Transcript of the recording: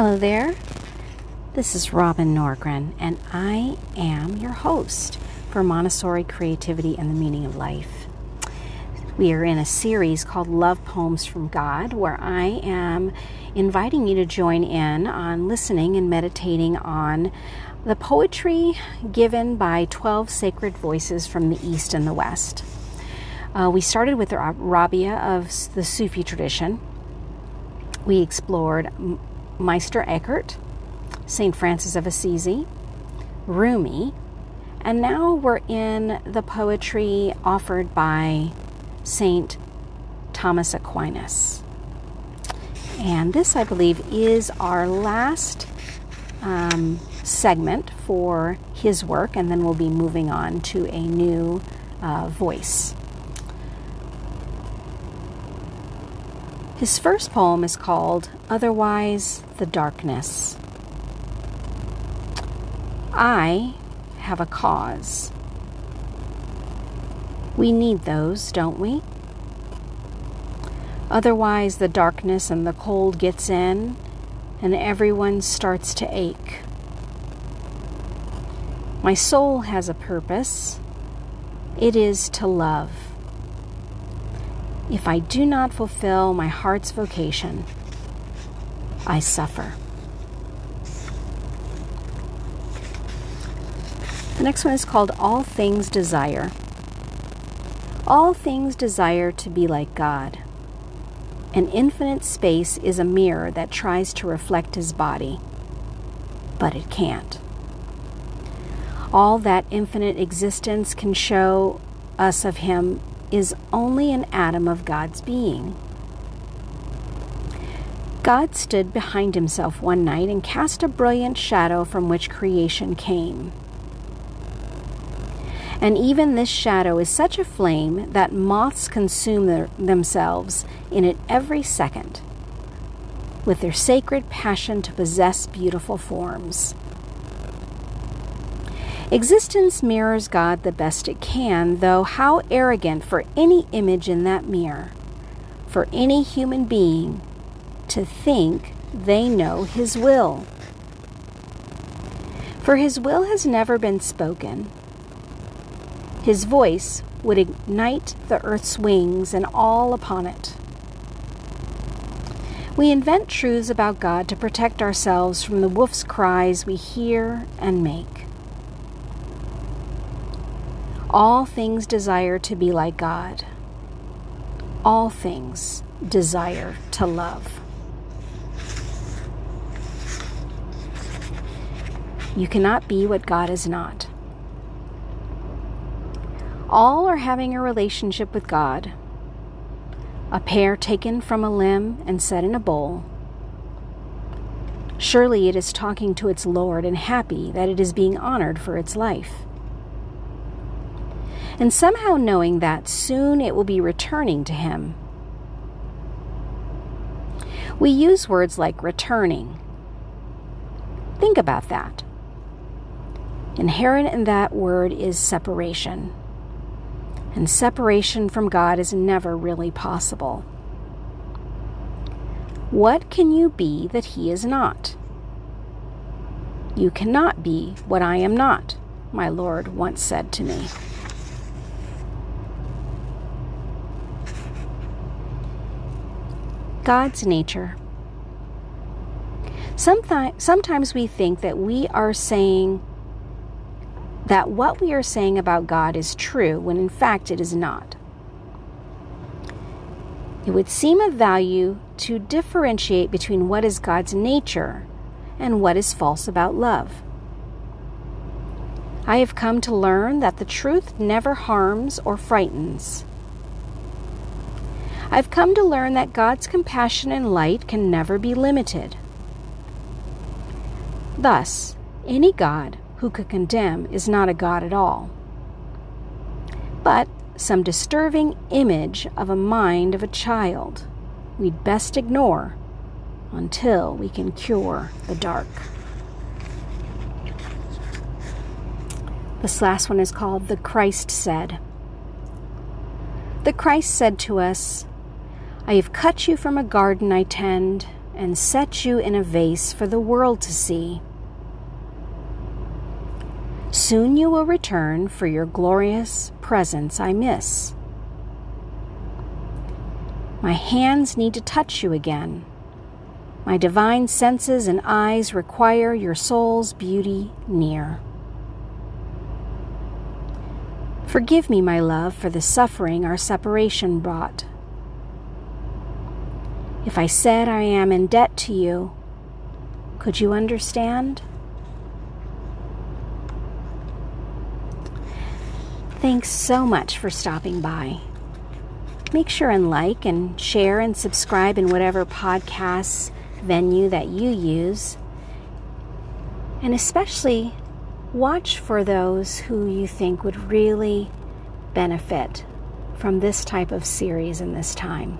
Hello there. This is Robin Norgren, and I am your host for Montessori Creativity and the Meaning of Life. We are in a series called Love Poems from God, where I am inviting you to join in on listening and meditating on the poetry given by 12 sacred voices from the East and the West. Uh, we started with the Rabia of the Sufi tradition. We explored Meister Eckhart, St. Francis of Assisi, Rumi, and now we're in the poetry offered by St. Thomas Aquinas. And this, I believe, is our last um, segment for his work, and then we'll be moving on to a new uh, voice. His first poem is called Otherwise the Darkness. I have a cause. We need those, don't we? Otherwise, the darkness and the cold gets in, and everyone starts to ache. My soul has a purpose. It is to love. If I do not fulfill my heart's vocation, I suffer. The next one is called All Things Desire. All things desire to be like God. An infinite space is a mirror that tries to reflect his body, but it can't. All that infinite existence can show us of him is only an atom of God's being. God stood behind himself one night and cast a brilliant shadow from which creation came. And even this shadow is such a flame that moths consume their, themselves in it every second, with their sacred passion to possess beautiful forms. Existence mirrors God the best it can, though how arrogant for any image in that mirror, for any human being, to think they know His will. For His will has never been spoken. His voice would ignite the earth's wings and all upon it. We invent truths about God to protect ourselves from the wolf's cries we hear and make. All things desire to be like God. All things desire to love. You cannot be what God is not. All are having a relationship with God. A pear taken from a limb and set in a bowl. Surely it is talking to its Lord and happy that it is being honored for its life and somehow knowing that soon it will be returning to Him. We use words like returning. Think about that. Inherent in that word is separation. And separation from God is never really possible. What can you be that He is not? You cannot be what I am not, my Lord once said to me. God's nature. Sometimes we think that we are saying that what we are saying about God is true when in fact it is not. It would seem of value to differentiate between what is God's nature and what is false about love. I have come to learn that the truth never harms or frightens. I've come to learn that God's compassion and light can never be limited. Thus, any God who could condemn is not a God at all, but some disturbing image of a mind of a child we'd best ignore until we can cure the dark. This last one is called The Christ Said. The Christ said to us, I have cut you from a garden I tend, and set you in a vase for the world to see. Soon you will return for your glorious presence I miss. My hands need to touch you again. My divine senses and eyes require your soul's beauty near. Forgive me, my love, for the suffering our separation brought. If I said I am in debt to you, could you understand? Thanks so much for stopping by. Make sure and like and share and subscribe in whatever podcast venue that you use. And especially watch for those who you think would really benefit from this type of series in this time.